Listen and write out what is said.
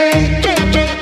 We